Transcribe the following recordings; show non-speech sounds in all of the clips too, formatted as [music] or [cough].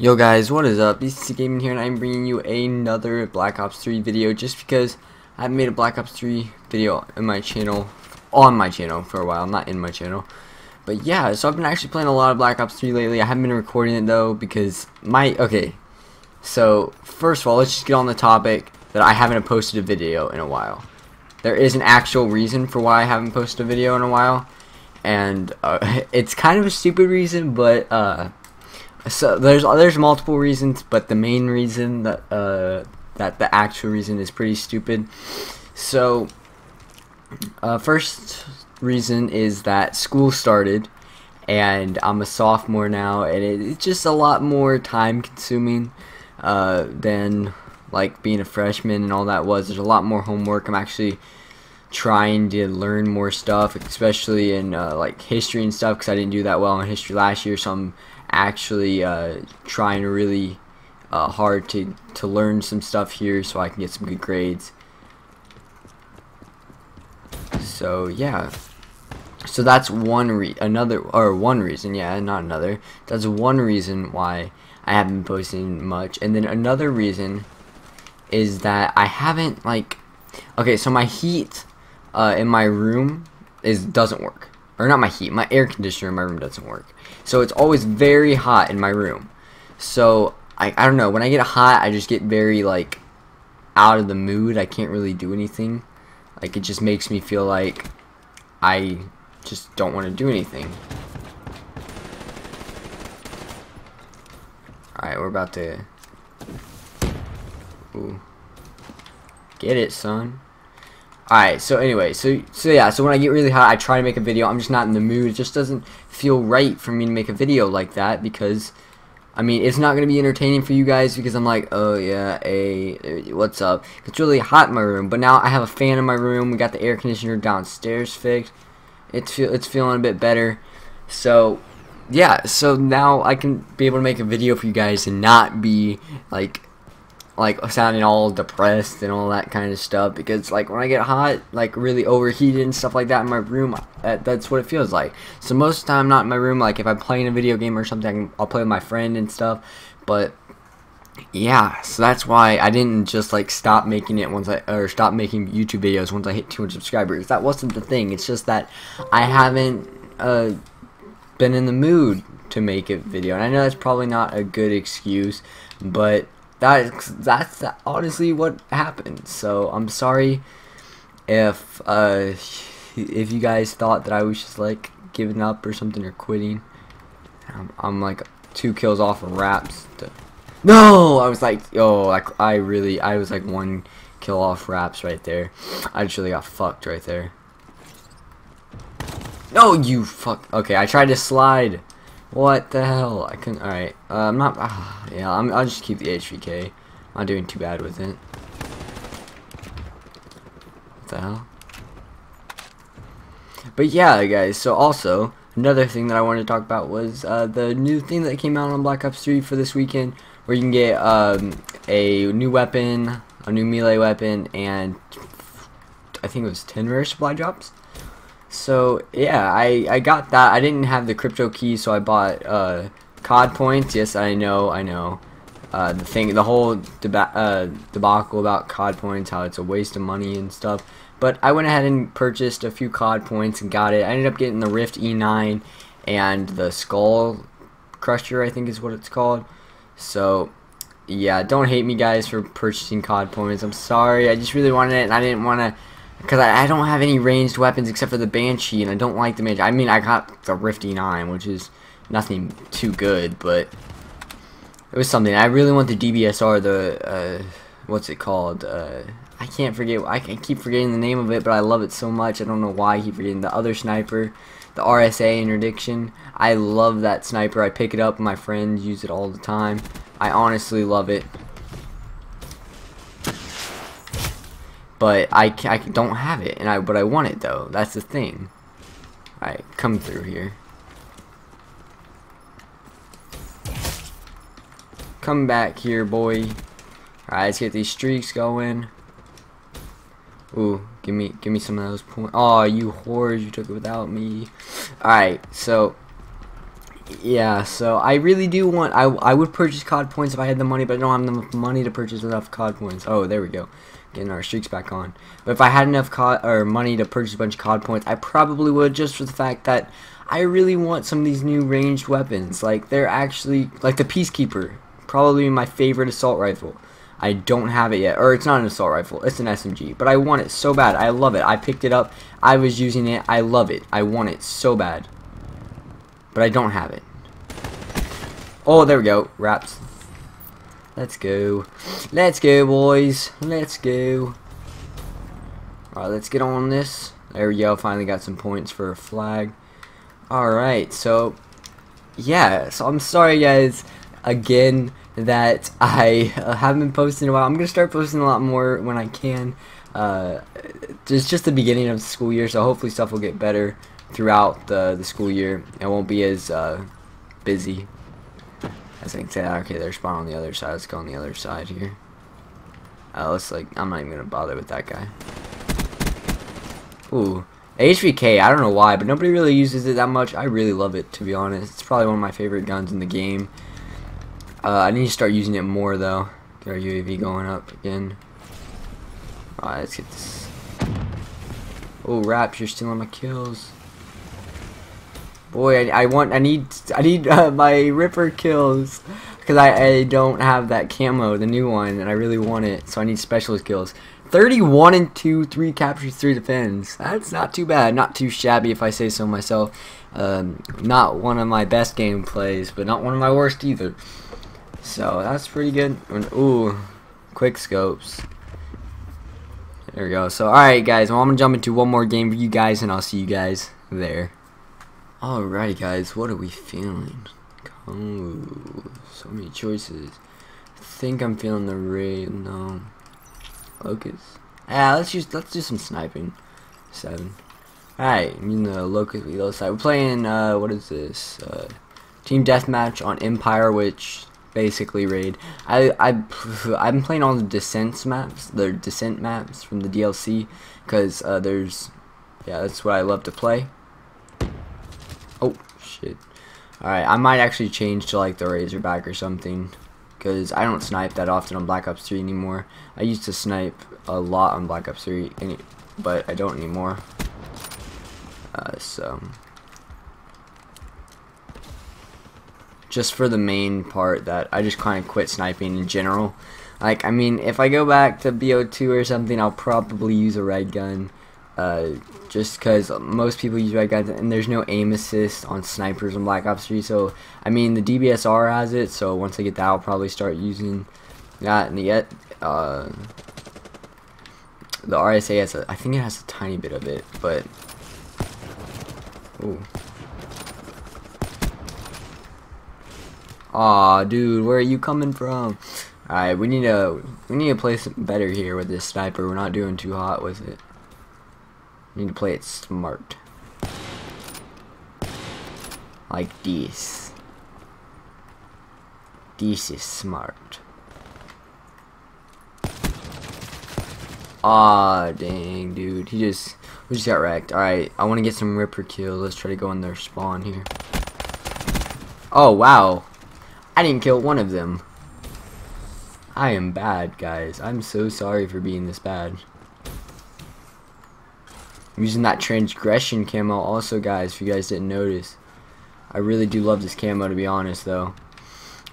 Yo guys, what is up? BCC Gaming here and I'm bringing you another Black Ops 3 video just because I haven't made a Black Ops 3 video in my channel, on my channel for a while, not in my channel. But yeah, so I've been actually playing a lot of Black Ops 3 lately. I haven't been recording it though because my, okay. So, first of all, let's just get on the topic that I haven't posted a video in a while. There is an actual reason for why I haven't posted a video in a while. And uh, [laughs] it's kind of a stupid reason, but uh, so there's there's multiple reasons, but the main reason that uh, that the actual reason is pretty stupid. So, uh, first reason is that school started, and I'm a sophomore now, and it, it's just a lot more time consuming uh, than like being a freshman and all that was. There's a lot more homework. I'm actually trying to learn more stuff, especially in uh, like history and stuff, because I didn't do that well in history last year. So I'm actually uh, trying really uh, hard to to learn some stuff here, so I can get some good grades. So yeah, so that's one re another or one reason, yeah, not another. That's one reason why I haven't been posting much, and then another reason is that I haven't like okay, so my heat uh, in my room is doesn't work. Or not my heat, my air conditioner in my room doesn't work. So it's always very hot in my room. So I, I don't know, when I get hot I just get very like out of the mood. I can't really do anything. Like it just makes me feel like I just don't want to do anything. Alright, we're about to Ooh. Get it, son. Alright, so anyway, so so yeah, so when I get really hot, I try to make a video. I'm just not in the mood. It just doesn't feel right for me to make a video like that because, I mean, it's not going to be entertaining for you guys because I'm like, oh yeah, hey, what's up? It's really hot in my room, but now I have a fan in my room. We got the air conditioner downstairs fixed. It's feel it's feeling a bit better. So, yeah, so now I can be able to make a video for you guys and not be like like sounding all depressed and all that kind of stuff because like when I get hot like really overheated and stuff like that in my room that, that's what it feels like. So most of the time I'm not in my room like if I'm playing a video game or something I'll play with my friend and stuff. But yeah so that's why I didn't just like stop making it once I or stop making YouTube videos once I hit 200 subscribers. That wasn't the thing. It's just that I haven't uh, been in the mood to make a video. And I know that's probably not a good excuse but that's that's honestly what happened. So I'm sorry if uh if you guys thought that I was just like giving up or something or quitting. I'm, I'm like two kills off of wraps. To, no, I was like, oh, like I really, I was like one kill off wraps right there. I just really got fucked right there. No, you fuck. Okay, I tried to slide. What the hell? I couldn't. Alright. Uh, I'm not. Uh, yeah, I'm, I'll just keep the HVK. I'm not doing too bad with it. What the hell? But yeah, guys. So also another thing that I wanted to talk about was uh, the new thing that came out on Black Ops 3 for this weekend, where you can get um, a new weapon, a new melee weapon, and I think it was 10 rare supply drops. So yeah, I I got that. I didn't have the crypto key, so I bought uh, COD points. Yes, I know, I know. Uh, the thing, the whole deba uh, debacle about COD points, how it's a waste of money and stuff. But I went ahead and purchased a few COD points and got it. I ended up getting the Rift E9 and the Skull Crusher, I think is what it's called. So yeah, don't hate me guys for purchasing COD points. I'm sorry. I just really wanted it, and I didn't want to because I, I, don't have any ranged weapons except for the Banshee, and I don't like the Banshee. I mean, I got the Rift E9, which is nothing too good, but it was something. I really want the DBSR, the, uh, what's it called? Uh, I can't forget, I keep forgetting the name of it, but I love it so much. I don't know why I keep forgetting the other sniper, the RSA interdiction. I love that sniper. I pick it up, my friends use it all the time. I honestly love it. But I, I don't have it, and I but I want it though. That's the thing. Alright, come through here. Come back here, boy. Alright, let's get these streaks going. Ooh, give me give me some of those points. Oh, you whores, you took it without me. Alright, so yeah, so I really do want. I I would purchase COD points if I had the money, but I don't have enough money to purchase enough COD points. Oh, there we go, getting our streaks back on. But if I had enough COD or money to purchase a bunch of COD points, I probably would, just for the fact that I really want some of these new ranged weapons. Like they're actually like the Peacekeeper, probably my favorite assault rifle. I don't have it yet, or it's not an assault rifle, it's an SMG, but I want it so bad. I love it. I picked it up. I was using it. I love it. I want it so bad. But I don't have it. Oh, there we go. Wraps. Let's go. Let's go, boys. Let's go. Alright, let's get on this. There we go. Finally got some points for a flag. Alright, so... Yeah, so I'm sorry, guys, again, that I uh, haven't been posting in a while. I'm going to start posting a lot more when I can. Uh, it's just the beginning of the school year, so hopefully stuff will get better throughout the, the school year. It won't be as uh, busy I say that. Okay, they're spawn on the other side. Let's go on the other side here. Uh, let's like, I'm not even gonna bother with that guy. Ooh, HVK. I don't know why, but nobody really uses it that much. I really love it, to be honest. It's probably one of my favorite guns in the game. Uh, I need to start using it more though. Get our UAV going up again. Alright, let's get this. Oh, Raps, you're stealing my kills. Boy, I, I want, I need, I need uh, my Ripper kills. Because I, I don't have that camo, the new one, and I really want it. So I need specialist kills. 31 and 2, 3 captures, 3 defends. That's not too bad. Not too shabby if I say so myself. Um, not one of my best gameplays, but not one of my worst either. So that's pretty good. Ooh, quick scopes. There we go. So alright guys, well I'm gonna jump into one more game for you guys and I'll see you guys there. Alrighty guys, what are we feeling? Oh, so many choices. I think I'm feeling the raid. No. Locust. Yeah, let's just let's do some sniping. Seven. Alright, in the locust we go side. We're playing uh what is this? Uh team deathmatch on Empire, which basically raid. I I [laughs] I've been playing all the descent maps, the descent maps from the DLC, because uh, there's yeah that's what I love to play. Oh, shit. Alright, I might actually change to like the Razorback or something. Because I don't snipe that often on Black Ops 3 anymore. I used to snipe a lot on Black Ops 3, but I don't anymore. Uh, so... Just for the main part that I just kind of quit sniping in general. Like, I mean, if I go back to BO2 or something, I'll probably use a red gun. Uh, just because most people use red guns and there's no aim assist on snipers in Black Ops 3 so I mean the DBSR has it so once I get that I'll probably start using that and yet uh, the RSA has a, I think it has a tiny bit of it but ooh Aw, dude, where are you coming from? Alright, we need to we need to play better here with this sniper. We're not doing too hot with it. Need to play it smart. Like this. This is smart. Ah, dang, dude. He just, we just got wrecked. Alright, I want to get some Ripper kills. Let's try to go in their spawn here. Oh, wow. I didn't kill one of them. I am bad, guys. I'm so sorry for being this bad. Using that transgression camo also guys if you guys didn't notice. I really do love this camo to be honest though.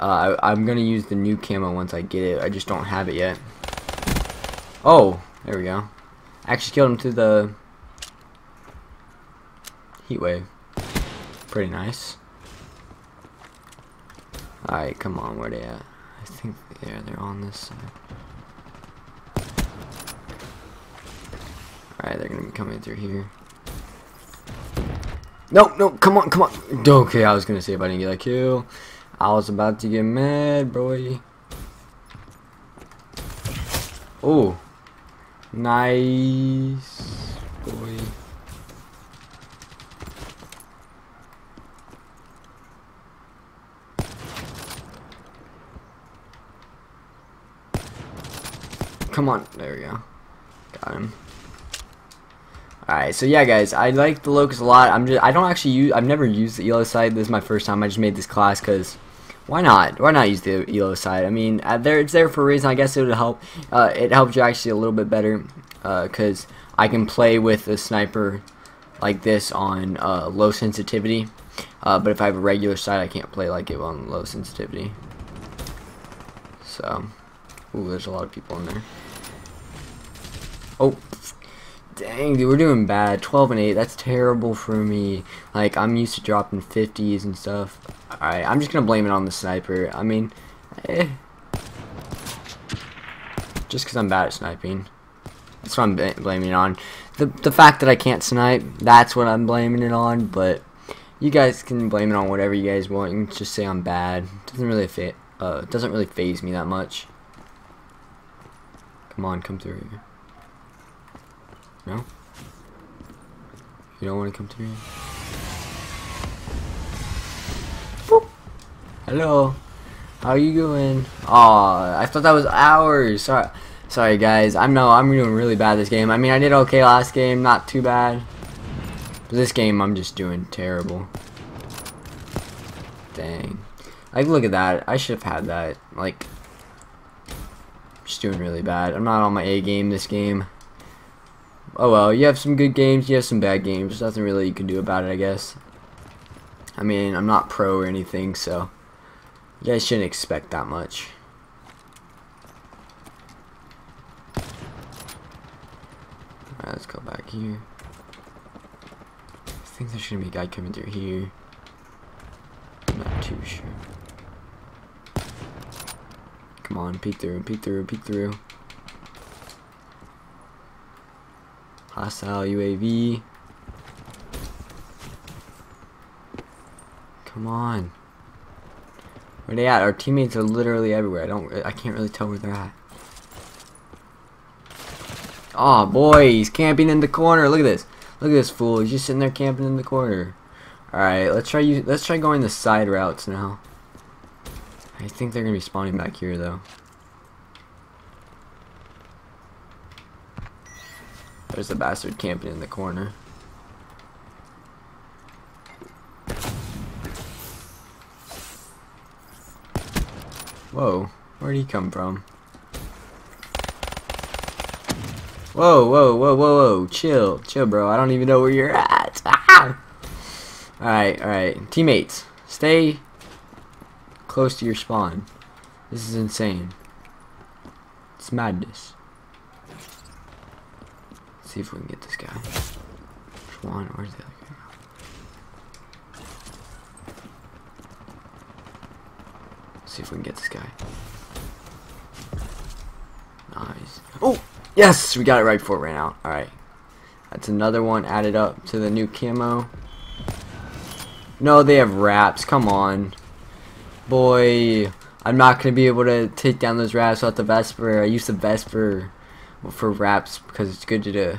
Uh, I, I'm gonna use the new camo once I get it. I just don't have it yet. Oh there we go. I actually killed him to the heat wave. Pretty nice. Alright come on where they at? I think yeah they're on this side Alright, they're gonna be coming through here. No, no, come on, come on. Okay, I was gonna say if I didn't get a kill. I was about to get mad, boy. Oh. Nice. Boy. Come on. There we go. Got him. Alright, so yeah guys, I like the locust a lot. I'm just I don't actually use I've never used the elo side. This is my first time. I just made this class cuz why not? Why not use the elo side? I mean, uh, there it's there for a reason. I guess it would help. Uh, it helps you actually a little bit better because uh, I can play with a sniper like this on uh, low sensitivity. Uh, but if I have a regular side, I can't play like it on low sensitivity. So, ooh, there's a lot of people in there. Oh, dang, dude, we're doing bad. 12 and 8, that's terrible for me. Like, I'm used to dropping 50s and stuff. Alright, I'm just gonna blame it on the sniper. I mean, eh. Just because I'm bad at sniping. That's what I'm blaming on. The, the fact that I can't snipe, that's what I'm blaming it on, but you guys can blame it on whatever you guys want. You can just say I'm bad. Doesn't really fit. Uh, doesn't really phase me that much. Come on, come through here. No? You don't want to come to me? Boop. Hello. How you doing? Aw, I thought that was ours. Sorry. Sorry guys, I'm no, I'm doing really bad this game. I mean, I did okay last game, not too bad. But this game, I'm just doing terrible. Dang. Like, look at that. I should have had that. Like, just doing really bad. I'm not on my A game this game. Oh well, you have some good games, you have some bad games. Nothing really you can do about it, I guess. I mean, I'm not pro or anything, so you guys shouldn't expect that much. Alright, let's go back here. I think there should be a guy coming through here. I'm not too sure. Come on, peek through, peek through, peek through. Hostile UAV. Come on. Where they at? Our teammates are literally everywhere. I don't. I can't really tell where they're at. Oh boy, he's camping in the corner. Look at this. Look at this fool. He's just sitting there camping in the corner. All right, let's try. Let's try going the side routes now. I think they're gonna be spawning back here though. There's a bastard camping in the corner. Whoa, where'd he come from? Whoa, whoa, whoa, whoa, whoa, chill, chill, bro. I don't even know where you're at. Ah! [laughs] alright, alright. Teammates, stay close to your spawn. This is insane. It's madness. See if we can get this guy. Which One, where's the other guy? See if we can get this guy. Nice. Oh! Yes! We got it right before it ran out. Alright. That's another one added up to the new camo. No, they have wraps. Come on. Boy, I'm not going to be able to take down those wraps without the Vesper. I use the Vesper for wraps because it's good to do.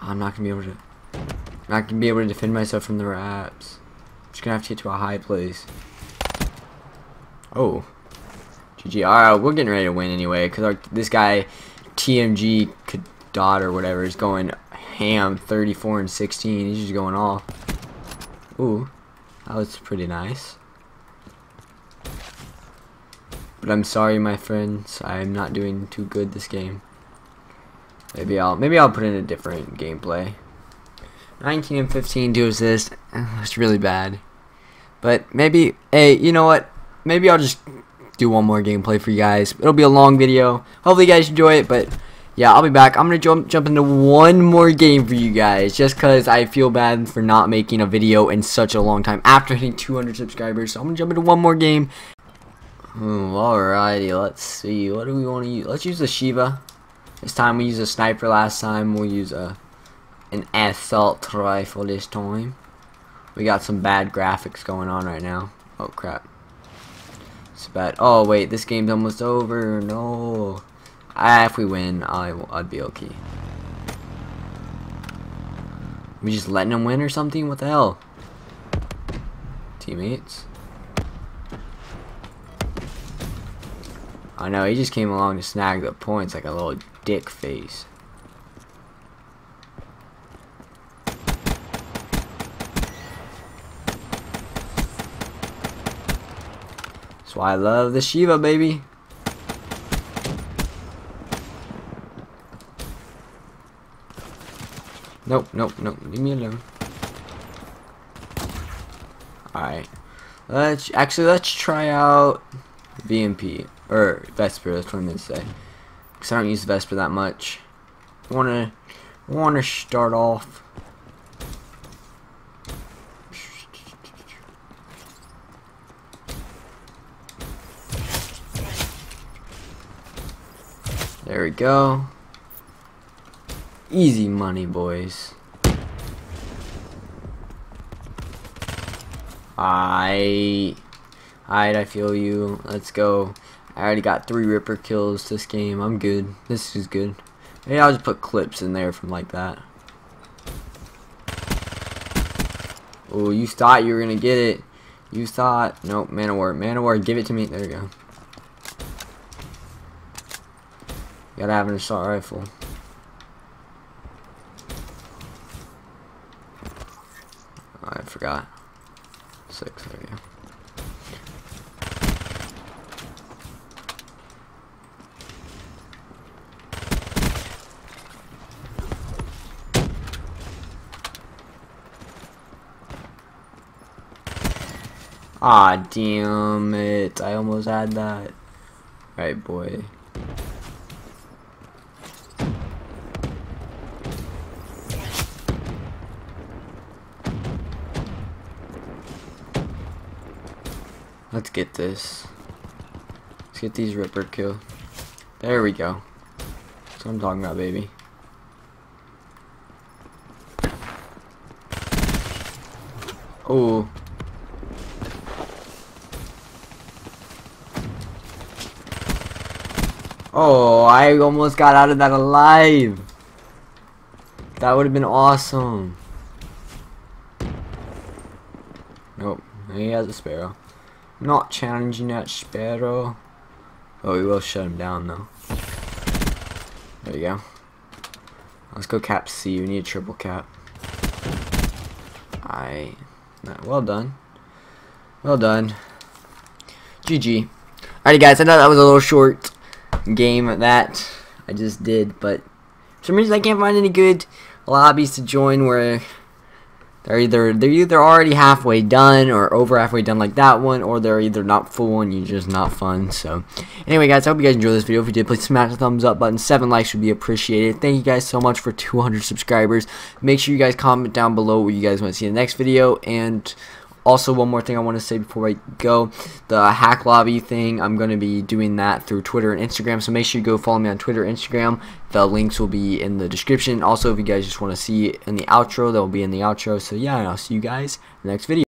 I'm not to be able to... I'm not to be able to defend myself from the wraps. I'm just to have to get to a high place. Oh. GG. Alright, we're getting ready to win anyway because this guy, TMG Dot or whatever, is going ham 34 and 16. He's just going off. Ooh. That was pretty nice. But I'm sorry, my friends. I'm not doing too good this game. Maybe I'll maybe I'll put in a different gameplay. 19 and 15 to assist. That's [sighs] really bad. But maybe, hey, you know what? Maybe I'll just do one more gameplay for you guys. It'll be a long video. Hopefully you guys enjoy it, but yeah, I'll be back. I'm going to jump jump into one more game for you guys just because I feel bad for not making a video in such a long time after hitting 200 subscribers. So I'm going to jump into one more game Hmm, alrighty, let's see. What do we want to use? Let's use the Sheiva. This time we used a sniper last time. We'll use a an assault rifle this time. We got some bad graphics going on right now. Oh crap. It's bad. Oh wait, this game's almost over. No. Ah, if we win, I, I'd be okay. We just letting them win or something? What the hell? Teammates. I know, he just came along to snag the points like a little dick face. That's why I love the Sheiva, baby. Nope, nope, nope. Leave me alone. Alright. Let's actually let's try out VMP or Vesper. That's what I'm gonna say. Cause I don't use Vesper that much. Wanna wanna start off. There we go. Easy money, boys. I, Alright, I feel you. Let's go. I already got three Ripper kills this game. I'm good. This is good. Maybe I'll just put clips in there from like that. Oh, you thought you were going to get it. You thought. Nope, Man-O-War. Man of War, give it to me. There you go. Gotta have an assault rifle. I forgot. Six, there you go. Ah, damn it. I almost had that. Right, boy. Let's get this. Let's get these Ripper kill. There we go. That's what I'm talking about, baby. Oh. Oh, I almost got out of that alive. That would have been awesome. Nope, he has a sparrow. Not challenging that sparrow. Oh, we will shut him down though. There you go. Let's go cap C. We need a triple cap. I. Well done. Well done. GG. Alrighty, guys. I know that was a little short game that I just did, but for some reason I can't find any good lobbies to join where they're either they're either already halfway done or over halfway done like that one, or they're either not full and you're just not fun. So anyway guys, I hope you guys enjoyed this video. If you did, please smash the thumbs up button. Seven likes would be appreciated. Thank you guys so much for 200 subscribers. Make sure you guys comment down below what you guys want to see in the next video and also, one more thing I want to say before I go, the hack lobby thing, I'm going to be doing that through Twitter and Instagram, so make sure you go follow me on Twitter Instagram. The links will be in the description. Also, if you guys just want to see in the outro, that will be in the outro. So yeah, I'll see you guys next video.